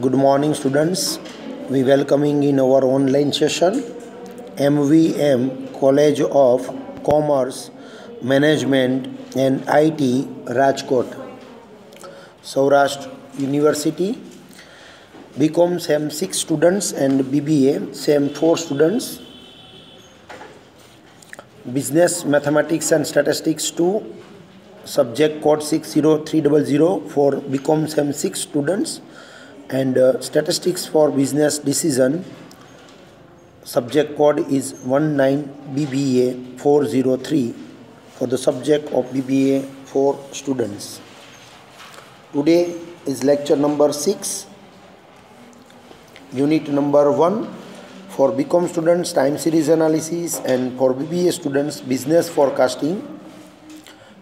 Good morning, students. We welcoming in our online session MVM College of Commerce, Management and IT Rajkot, Saurashtra University. BCom SEM 6 students and BBA SEM 4 students. Business Mathematics and Statistics 2 subject code 60300 for BCom SEM 6 students and uh, statistics for business decision subject code is 19 BBA 403 for the subject of BBA for students. Today is lecture number 6 unit number 1 for BCom students time series analysis and for BBA students business forecasting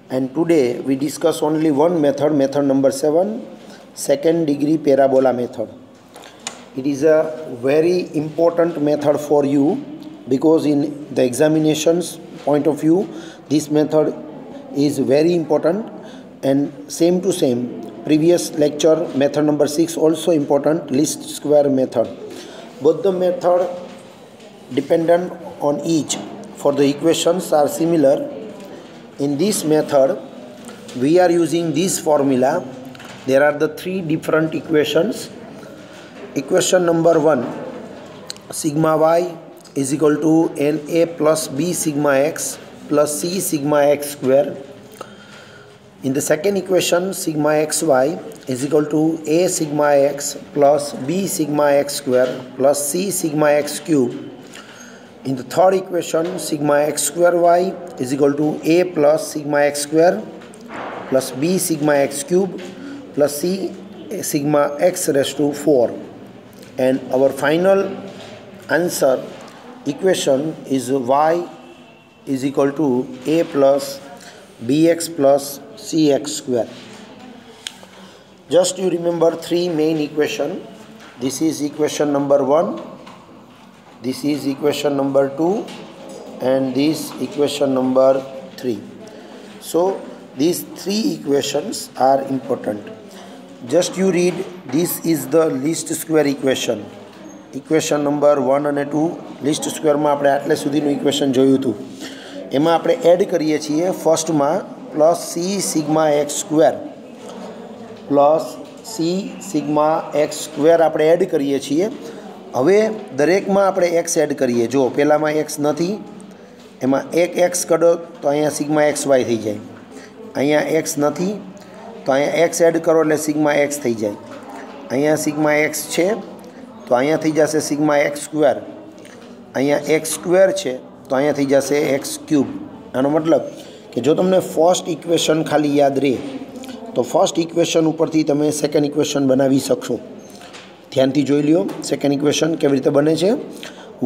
and today we discuss only one method method number 7 second degree parabola method. It is a very important method for you because in the examinations point of view this method is very important and same to same previous lecture method number 6 also important least square method. Both the method dependent on each for the equations are similar. In this method we are using this formula there are the three different equations. Equation number 1 sigma y is equal to na plus b sigma x plus c sigma x square. In the second equation sigma xy is equal to a sigma x plus b sigma x square plus c sigma x cube. In the third equation sigma x square y is equal to a plus sigma x square plus b sigma x cube plus c eh, sigma x raised to 4 and our final answer equation is y is equal to a plus bx plus cx square. Just you remember three main equation. This is equation number 1 this is equation number 2 and this equation number 3 so these three equations are important just you read this is the least square equation equation number one અને two least સ્ક્વેરમાં આપણે આટલે સુધીનું equation જોયું હતું. એમાં આપણે add કરીએ છીએ ફર્સ્ટમાં plus c sigma x square plus c sigma x square આપણે એડ કરીએ છીએ. હવે દરેકમાં આપણે એક્સ એડ કરીએ. જો પહેલાંમાં એક્સ નથી, એમાં એક એક્સ કડો તો અહીંયા સિગ્મા એક્સ વાય થઈ જાય. અહીંયા એક્સ નથી તો અહીંયા એક્સ એડ કરો એટલે સિગ્મા એક્સ થઈ જાય. અહીંયા સિગ્મા એક્સ છે, તો અહીંયા થઈ જશે સિગ્મા એક્સ સ્ક્વેર અહીંયા એક્સ સ્ક્વેર છે, તો અહીંયા થઈ જશે એક્સ ક્યુબ આનો મતલબ કે જો તમને ફર્સ્ટ ઇક્વેશન ખાલી યાદ રહે, તો ફર્સ્ટ ઇક્વેશન ઉપરથી તમે સેકન્ડ ઇક્વેશન બનાવી શકશો. ધ્યાનથી જોઈ લ્યો સેકન્ડ ઇક્વેશન કેવી રીતે બને છે?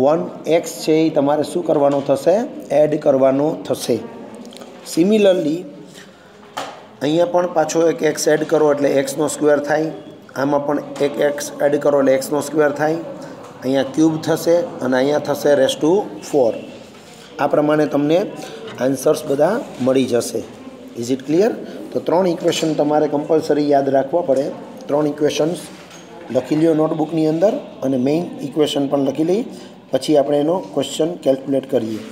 વન એક્સ છે એ તમારે શું કરવાનો થશે? એડ કરવાનો થશે. સિમિલરલી અહીંયા પણ પાછો એક એક્સ એડ કરો એટલે એક્સનો સ્ક્વેર થાય. આમાં પણ એક એક્સ એડ કરો એટલે એક્સનો સ્ક્વેર થાય. અહીંયા ક્યુબ થશે અને અહીંયા થશે રેસ ટુ ફોર આ પ્રમાણે તમને આન્સર્સ બધા મળી જશે. ઇઝ ઇટ ક્લિયર તો ત્રણ ઇક્વેશન તમારે કમ્પલસરી યાદ રાખવા પડે. ત્રણ ઇક્વેશન્સ લખી લ્યો નોટબુકની અંદર અને મેઇન ઇક્વેશન પણ લખી લઈ. પછી આપણે એનો ક્વેશ્ચન કેલ્ક્યુલેટ કરીએ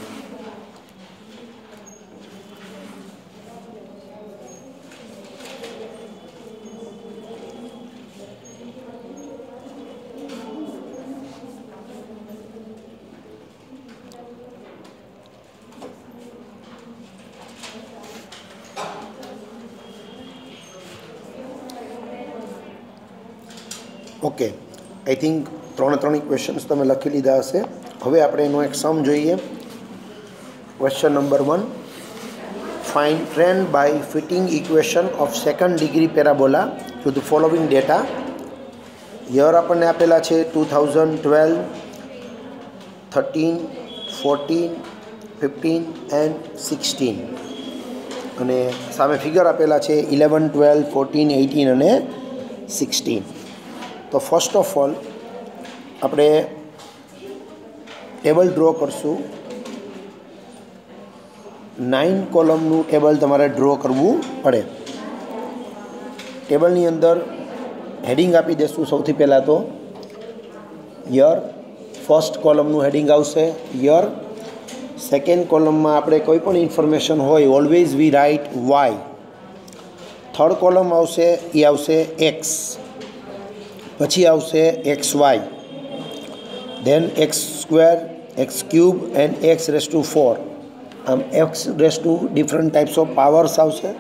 ઓકે આઈ થિંક ત્રણે ત્રણ ક્વેશ્ચન્સ તમે લખી લીધા હશે. હવે આપણે એનો એક સમ જોઈએ. Question number one find trend by fitting equation of second degree parabola to the following data year આપણને આપેલા છે two thousand twelve thirteen fourteen fifteen and sixteen અને સામે ફિગર આપેલા છે ઇલેવન ટ્વેલ્વ ફોર્ટીન એઇટીન અને સિક્સટીન તો first of all આપણે ટેબલ ડ્રો કરશું. નાઇન કોલમનું ટેબલ તમારે ડ્રો કરવું પડે. ટેબલની અંદર હેડિંગ આપી દઈશું સૌથી પહેલાં તો. યર ફર્સ્ટ કોલમનું હેડિંગ આવશે. યર સેકન્ડ કોલમમાં આપણે કોઈ પણ ઇન્ફોર્મેશન હોય always we write y third column આવશે, એ આવશે એક્સ પછી આવશે x y then x square x cube and x raise to four આમ x raise to different types of powers આવશે.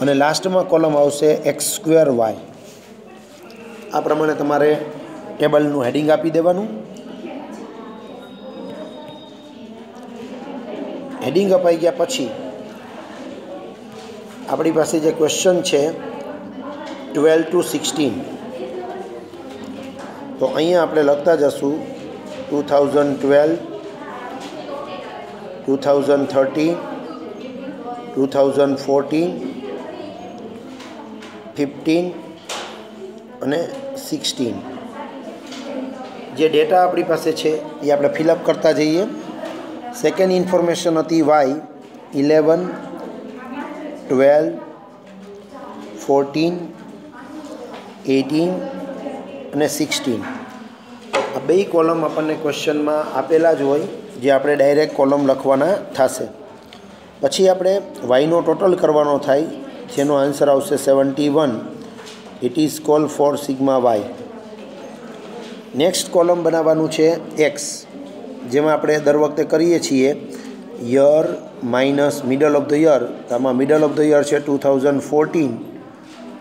અને લાસ્ટમાં કોલમ આવશે એક્સ સ્ક્વેર વાય આ પ્રમાણે તમારે ટેબલનું હેડિંગ આપી દેવાનું. હેડિંગ અપાઈ ગયા પછી, આપણી પાસે જે ક્વેશ્ચન છે ટ્વેલ્વ ટુ સિક્સટીન તો અહીંયા આપણે લખતા જશું two thousand twelve two thousand thirteen two thousand fourteen fifteen અને સિક્સટીન જે ડેટા આપણી પાસે છે, એ આપણે ફિલઅપ કરતા જઈએ. સેકન્ડ ઇન્ફોર્મેશન હતી y eleven twelve fourteen eighteen અને સિક્સટીન આ બે કોલમ આપણને ક્વેશ્ચનમાં આપેલા જ હોય, જે આપણે ડાયરેક્ટ કોલમ લખવાના થશે. પછી આપણે વાયનો ટોટલ કરવાનો થાય, જેનો આન્સર આવશે seventy one it is call for sigma y next column બનાવવાનું છે એક્સ જેમાં આપણે દર વખતે કરીએ છીએ year minus middle of the year આમાં મિડલ ઓફ ધ યર છે ટુ થાઉઝન્ડ ફોર્ટીન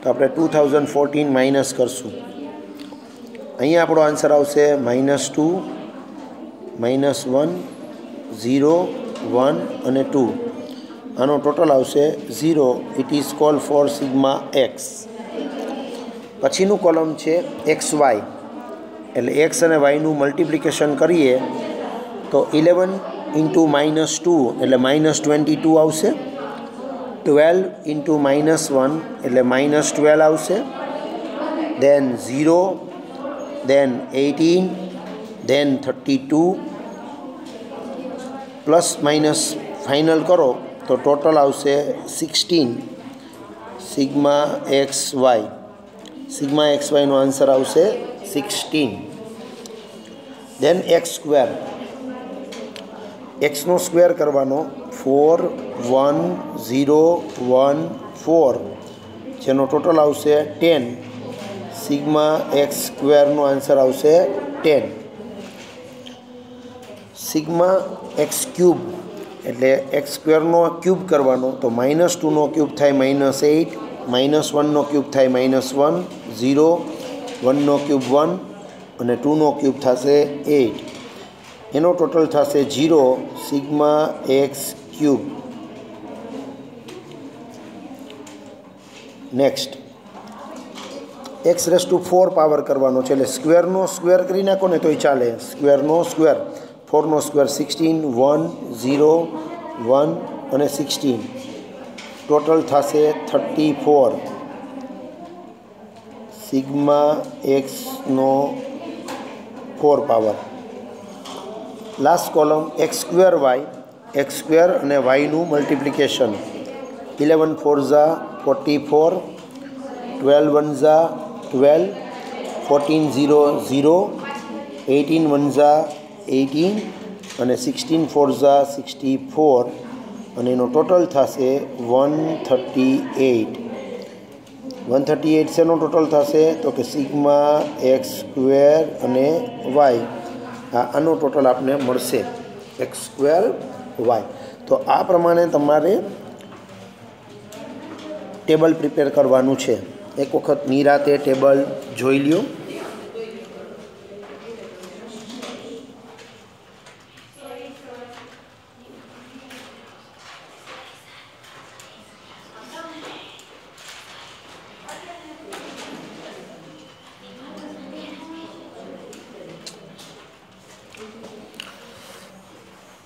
તો આપણે ટુ થાઉઝન્ડ ફોર્ટીન માઇનસ કરશું. અહીંયા આપણો આન્સર આવશે minus two minus one zero one અને ટુ આનો ટોટલ આવશે zero it is call for sigma x પછીનું કોલમ છે એક્સ વાય એટલે એક્સ અને વાયનું મલ્ટિપ્લિકેશન કરીએ, તો ઇલેવન ઇન્ટુ માઇનસ ટુ એટલે માઇનસ ટ્વેન્ટી ટુ આવશે. ટ્વેલ્વ ઇન્ટુ માઇનસ વન એટલે માઇનસ ટ્વેલ્વ આવશે. Then zero then eighteen then thirty two plus minus final કરો તો ટોટલ આવશે sixteen sigma x y sigma x વાયનો answer આવશે sixteen then x square એક્સનો square કરવાનો four one zero one four જેનો total આવશે ten sigma x સ્ક્વેરનો answer આવશે ટેન. સિગ્મા એક્સ ક્યુબ, એટલે એક્સ સ્ક્વેરનો ક્યુબ કરવાનો, તો માઇનસ ટુનો ક્યુબ થાય માઇનસ એઇટ, માઇનસ વનનો ક્યુબ થાય માઇનસ વન, ઝીરો, વનનો ક્યુબ વન, અને ટુનો ક્યુબ થશે એઇટ. એનો ટોટલ થશે zero sigma x cube. Next. X raise to four power કરવાનો છે. એટલે સ્ક્વેરનો સ્ક્વેર કરી નાખો ને તોય ચાલે. સ્ક્વેરનો square. ફોરનો square sixteen, one, zero, one અને સિક્સટીન. ટોટલ થશે thirty four. Sigma એક્સનો four power. Last column x square y, x square અને વાયનું મલ્ટિપ્લિકેશન. ઇલેવન ફોર ઝા, forty four. Twelve one Jha twelve fourteen zero zero eighteen one Jha eighteen અને sixteen four ઝા sixty four અને એનો total થશે one thirty eight one thirty eight શેનો total થશે? તો કે સિગ્મા એક્સ સ્ક્વેર અને વાય આનો ટોટલ આપને મળશે એક્સ સ્ક્વેર વાય તો આ પ્રમાણે તમારે ટેબલ પ્રિપેર કરવાનું છે. એક વખત નિરાતે ટેબલ જોઈ લ્યો.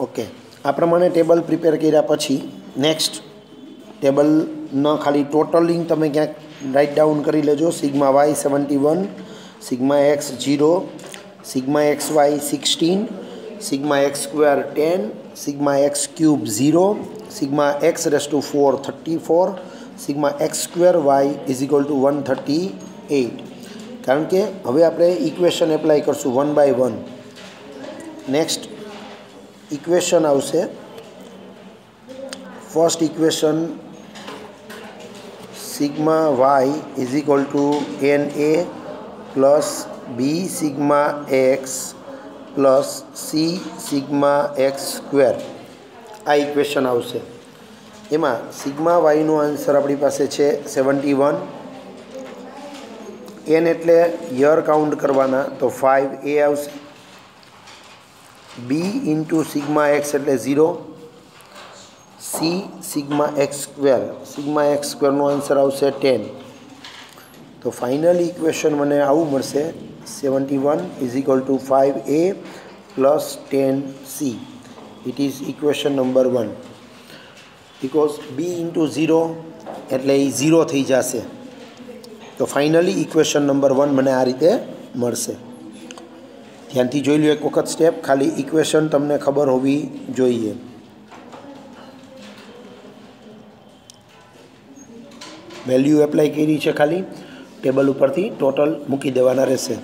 ઓકે આ પ્રમાણે ટેબલ પ્રિપેર કર્યા પછી નેક્સ્ટ ટેબલના ખાલી ટોટલિંગ તમે ક્યાંક રાઇટ ડાઉન કરી લેજો. Sigma y seventy one sigma x zero sigma x y sixteen sigma x square ten sigma x cube zero sigma x raise to four thirty four sigma x square y is equal to one thirty eight કારણ કે હવે આપણે equation apply કરશું one by one next equation આવશે. First equation sigma y is equal to n a plus b sigma x plus c sigma x square. આ equation આવશે. એમાં sigma વાયનો આન્સર આપણી પાસે છે સેવન્ટી વન. એન એટલે યર કાઉન્ટ કરવાના તો ફાઇવ એ આવશે. બી ઇન્ટુ સિગ્મા એક્સ એટલે zero. C sigma x square sigma x સ્ક્વેરનો answer આવશે ટેન તો ફાઇનલ ઇક્વેશન મને આવું મળશે. Seventy one is equal to five a plus ten c it is equation number one because b into zero એટલે એ zero થઈ જશે. તો ફાઇનલી ઇક્વેશન નંબર વન મને આ રીતે મળશે. ધ્યાનથી જોઈ લો એક વખત સ્ટેપ ખાલી ઇક્વેશન તમને ખબર હોવી જોઈએ. વેલ્યુ એપ્લાય કરી છે ખાલી. ટેબલ ઉપરથી ટોટલ મૂકી દેવાના રહેશે.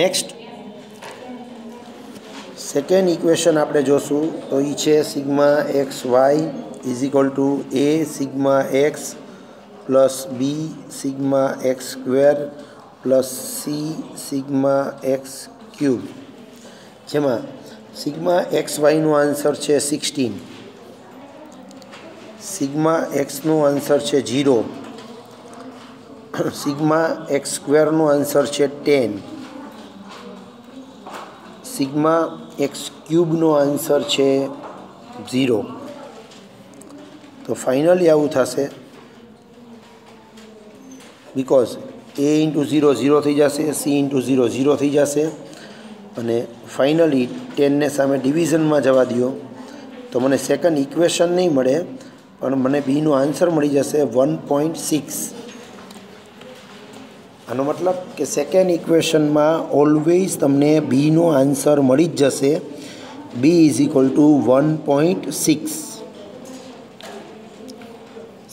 નેક્સ્ટ સેકન્ડ ઇક્વેશન આપણે જોશું. તો એ છે sigma X Y is equal to A sigma X plus B sigma X square plus C sigma X cube જેમાં સિગ્મા એક્સ વાયનો આન્સર છે સિક્સટીન. સિગ્મા એક્સનો આન્સર છે ઝીરો. સિગ્મા એક્સ સ્ક્વેરનો આન્સર છે ટેન. સિગ્મા એક્સ ક્યુબનો answer છે zero. તો ફાઇનલી આવું થશે. Because A into zero zero થઈ જશે, સી ઇન્ટુ ઝીરો ઝીરો થઈ જશે. અને ફાઇનલી ટેનને સામે ડિવિઝનમાં જવા દો તો મને સેકન્ડ ઇક્વેશન નહીં મળે, પણ મને બીનો આન્સર મળી જશે વન પોઈન્ટ સિક્સ આનો મતલબ કે સેકન્ડ ઇક્વેશનમાં ઓલવેઝ તમને બીનો આન્સર મળી જ જશે. B is equal to one point six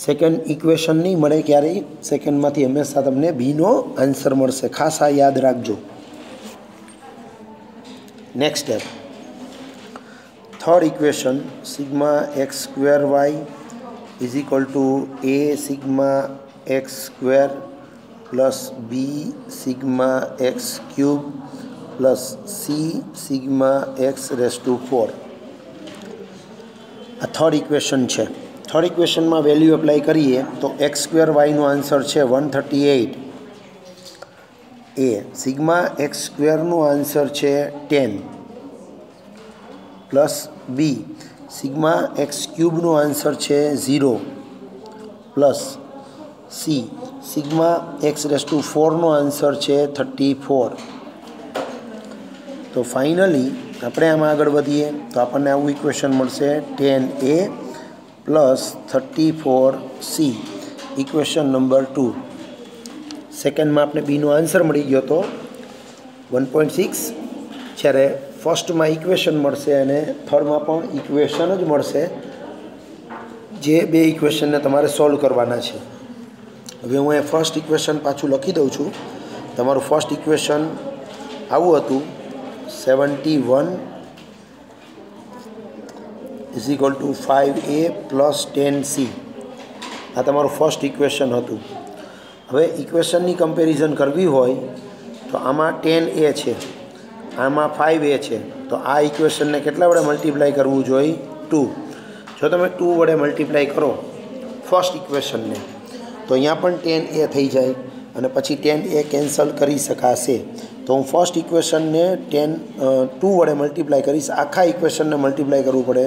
second equation નહીં મળે ક્યારેય. સેકન્ડમાંથી હંમેશા તમને બીનો આન્સર મળશે. ખાસ આ યાદ રાખજો. Next step third equation sigma X square Y is equal to A sigma X square plus B sigma X cube plus C sigma X raise to four આ થર્ડ ઇક્વેશન છે. થર્ડ ઇક્વેશનમાં value apply કરીએ તો x square વાયનો answer છે one thirty eight A. Sigma X સ્ક્વેરનો answer છે ten. Plus B. Sigma X ક્યુબનો answer છે zero. Plus C. Sigma X raise to ફોરનો answer છે થર્ટી ફોર. તો ફાઇનલી આપણે આમાં આગળ વધીએ તો આપણને આવું ઇક્વેશન મળશે ten A plus thirty four C. Equation number two. સેકન્ડમાં આપણે બીનો આન્સર મળી ગયો હતો વન પોઈન્ટ સિક્સ. જ્યારે ફર્સ્ટમાં ઇક્વેશન મળશે અને થર્ડમાં પણ ઇક્વેશન જ મળશે. જે બે ઇક્વેશનને તમારે સોલ્વ કરવાના છે. હવે હું એ ફર્સ્ટ ઇક્વેશન પાછું લખી દઉં છું. તમારું ફર્સ્ટ ઇક્વેશન આવું હતું. Seventy one is equal to five A plus ten C આ તમારું ફર્સ્ટ ઇક્વેશન હતું. હવે ઇક્વેશનની કમ્પેરિઝન કરવી હોય, તો આમાં ટેન એ છે, આમાં ફાઇવ એ છે. તો આ ઇક્વેશનને કેટલા વડે મલ્ટીપ્લાય કરવું જોઈએ? ટુ જો તમે ટુ વડે મલ્ટીપ્લાય કરો ફર્સ્ટ ઇક્વેશનને તો અહીંયા પણ ટેન એ થઈ જાય અને પછી ટેન એ કેન્સલ કરી શકાશે. તો હું ફર્સ્ટ ઇક્વેશનને ટેન ટુ વડે મલ્ટીપ્લાય કરીશ. આખા ઇક્વેશનને મલ્ટીપ્લાય કરવું પડે.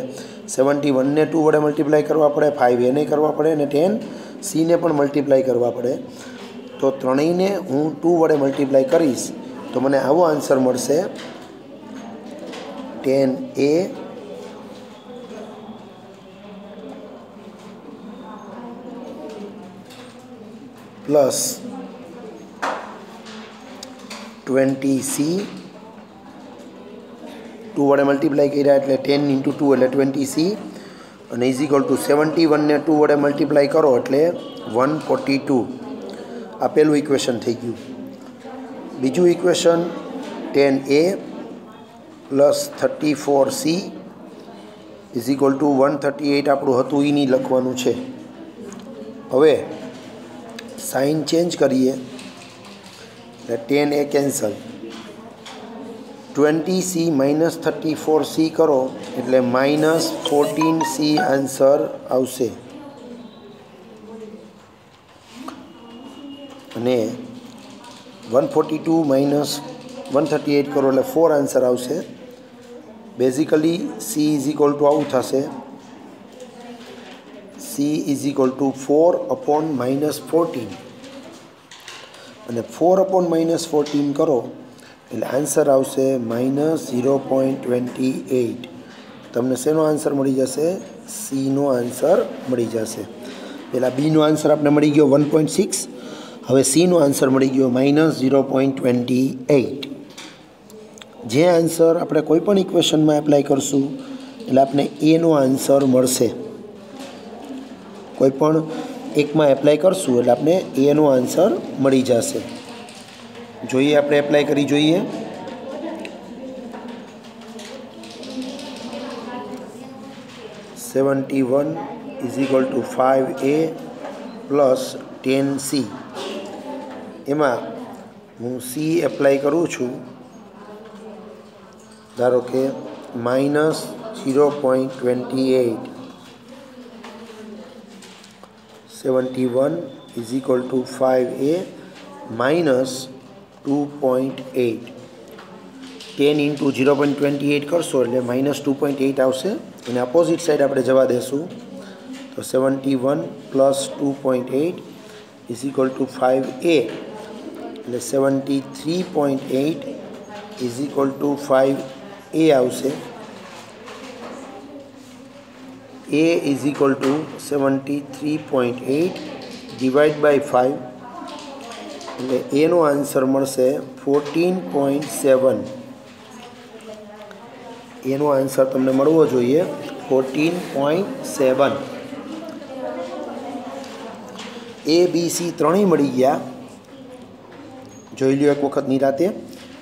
સેવન્ટી વનને ટુ વડે મલ્ટીપ્લાય કરવા પડે ફાઇવ એને કરવા પડે, અને ટેન સીને પણ મલ્ટીપ્લાય કરવા પડે. તો ત્રણેયને હું ટુ વડે મલ્ટીપ્લાય કરીશ, તો મને આવો આન્સર મળશે. Ten A plus twenty C two વડે મલ્ટીપ્લાય કર્યા એટલે ટેન ઇન્ટુ ટુ એટલે ટ્વેન્ટી સી અને ઇઝ ઇક્વલ ટુ સેવન્ટી વનને ટુ વડે મલ્ટીપ્લાય કરો એટલે વન ફોર્ટી ટુ આ પહેલું ઇક્વેશન થઈ ગયું. બીજું equation ten A plus thirty four C is equal to one thirty eight આપણું હતું એ નહીં લખવાનું છે. હવે સાઇન ચેન્જ કરીએ. એટલે ten A cancel twenty C minus thirty four C કરો, એટલે માઇનસ ફોર્ટીન સી આન્સર આવશે. અને one forty two minus one thirty eight કરો, એટલે ફોર આન્સર આવશે. Basically C is equal to આવું થશે. C is equal to four upon minus fourteen અને ફોર અપોન માઇનસ ફોર્ટીન કરો એટલે આન્સર આવશે minus zero point twenty eight તમને શેનો આન્સર મળી જશે? સીનો આન્સર મળી જશે. પહેલાં બીનો આન્સર આપણે મળી ગયો વન પોઈન્ટ સિક્સ હવે સીનો આન્સર મળી ગયો minus zero point twenty eight જે આન્સર આપણે કોઈ પણ ઇક્વેશનમાં એપ્લાય કરશું, એટલે આપણે એનો આન્સર મળશે. કોઈ પણ એકમાં એપ્લાય કરશું, એટલે આપણે એનો આન્સર મળી જશે. જોઈએ, આપણે એપ્લાય કરી જોઈએ. Seventy one is equal to five A plus ten C એમાં હું સી એપ્લાય કરું છું. ધારો કે minus zero point twenty eight seventy one is equal to five A minus two point eight ten into zero point twenty eight કરશો એટલે minus two point eight આવશે અને અપોઝિટ સાઈડ આપણે જવા દેશું. તો seventy one plus two point eight is equal to five A એટલે seventy three point eight is equal to five A આવશે. A is equal to seventy three point eight divide by five એટલે એનો answer મળશે fourteen point સેવન એનો answer તમને મળવો જોઈએ fourteen point seven A B C ત્રણેય મળી ગયા. જોઈ લ્યો એક વખત નિરાતે.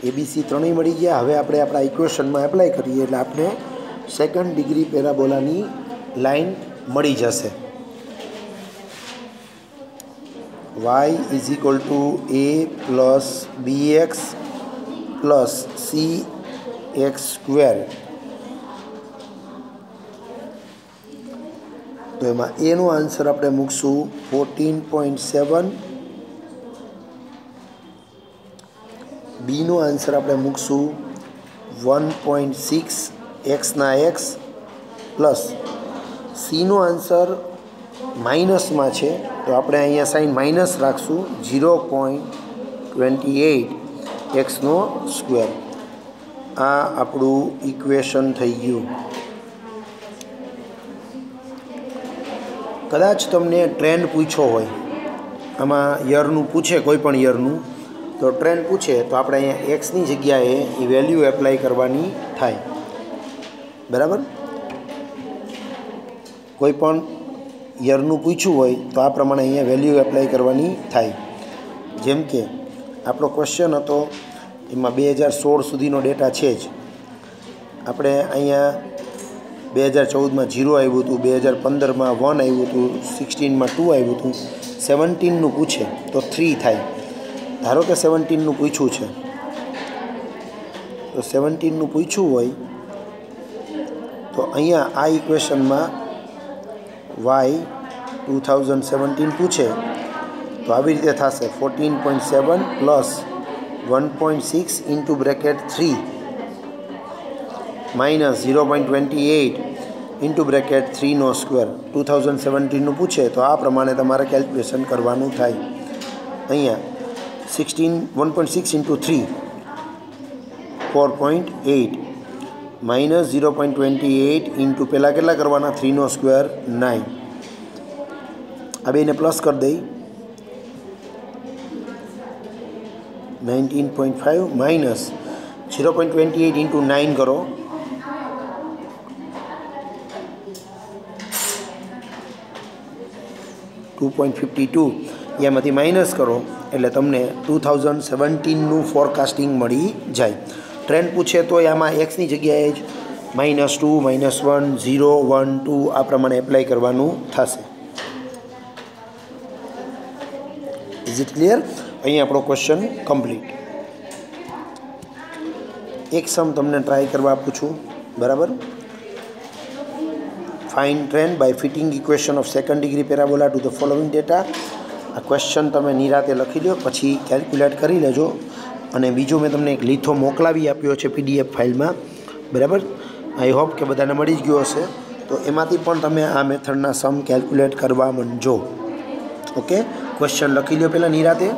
એબીસી ત્રણેય મળી ગયા. હવે આપણે આપણા ઇક્વેશનમાં એપ્લાય કરીએ એટલે આપણે સેકન્ડ ડિગ્રી પેરાબોલાની લાઈન મળી જશે. Y is equal to A plus B X plus C X square તો એમાં એનો આન્સર આપણે મૂકશું ફોર્ટીન પોઈન્ટ સેવન બીનો આન્સર આપણે મૂકશું વન પોઈન્ટ સિક્સ એક્સના એક્સ પ્લસ સીનો આન્સર માઇનસમાં છે, તો આપણે અહીંયા સાઈન માઇનસ રાખશું ઝીરો પોઈન્ટ ટ્વેન્ટી એઇટ એક્સનો સ્ક્વેર. આ આપણું ઇક્વેશન થઈ ગયું. કદાચ તમને ટ્રેન્ડ પૂછ્યો હોય, આમાં યરનું પૂછે, કોઈ પણ યરનું, તો ટ્રેન્ડ પૂછે, તો આપણે અહીંયા એક્સની જગ્યાએ એ વેલ્યુ એપ્લાય કરવાની થાય. બરાબર? કોઈ પણ યરનું પૂછ્યું હોય તો આ પ્રમાણે અહીંયા વેલ્યુ એપ્લાય કરવાની થાય. જેમ કે આપણો ક્વેશ્ચન હતો, એમાં બે હજાર સોળ સુધીનો ડેટા છે જ. આપણે અહીંયા બે હજાર ચૌદમાં જીરો આવ્યું હતું, બે હજાર પંદરમાં વન આવ્યું હતું સિક્સટીનમાં ટુ આવ્યું હતું સેવન્ટીનનું પૂછે તો થ્રી થાય. ધારો કે સેવન્ટીનનું પૂછ્યું છે, તો સેવન્ટીનનું પૂછ્યું હોય તો અહીંયા આ ઇક્વેશનમાં વાય ટુ થાઉઝન્ડ સેવન્ટીન પૂછે, તો આવી રીતે થશે. Fourteen point seven plus one point six into bracket three. Minus zero point twenty eight into bracket થ્રીનો square. Two thousand સેવન્ટીનનું પૂછે, તો આ પ્રમાણે તમારે કેલ્ક્યુલેશન કરવાનું થાય. અહીંયા sixteen, one point six into three. Four point eight. Minus zero point twenty eight into પહેલાં કેટલા કરવાના થ્રીનો સ્ક્વેર નાઇન આ બેને પ્લસ કરી દઈ nineteen point five minus zero point twenty eight into nine કરો ટુ પોઈન્ટ ફિફ્ટી ટુ એમાંથી minus કરો એટલે તમને ટુ થાઉઝન્ડ સેવન્ટીનનું ફોરકાસ્ટિંગ મળી જાય ટ્રેન્ડ પૂછે તો આમાં એક્સની જગ્યાએ જ minus two minus one zero one two આ પ્રમાણે એપ્લાય કરવાનું થશે. ઇઝ ઇટ ક્લિયર અહીં આપણો ક્વેશ્ચન કમ્પ્લીટ એક સમ તમને ટ્રાય કરવા આપું છું. બરાબર? Fine trend by fitting equation of second degree parabola to the following data આ ક્વેશ્ચન તમે નિરાતે લખી લો પછી કેલ્ક્યુલેટ કરી લેજો. અને બીજો મેં તમને એક લીથો મોકલાવી આપ્યો છે પીડીએફ ફાઇલમાં. બરાબર? આઈ હોપ કે બધાને મળી જ ગયો હશે. તો એમાંથી પણ તમે આ મેથડના સમ કેલ્ક્યુલેટ કરવા માંડજો. ઓકે? ક્વેશ્ચન લખી લો પહેલાં નિરાતે.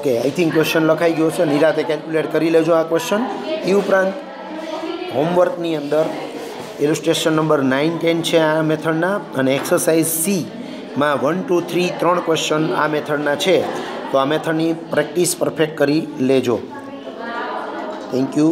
ઓકે આઈ થિંક ક્વેશ્ચન લખાઈ ગયો છે. નિરાતે કેલ્ક્યુલેટ કરી લેજો આ ક્વેશ્ચન એ ઉપરાંત હોમવર્કની અંદર ઇલુસ્ટ્રેશન નંબર નાઇન ટેન છે આ મેથડના અને એક્સરસાઇઝ સીમાં વન ટુ થ્રી ત્રણ ક્વેશ્ચન આ મેથડના છે. તો આ મેથડની પ્રેક્ટિસ પરફેક્ટ કરી લેજો. Thank you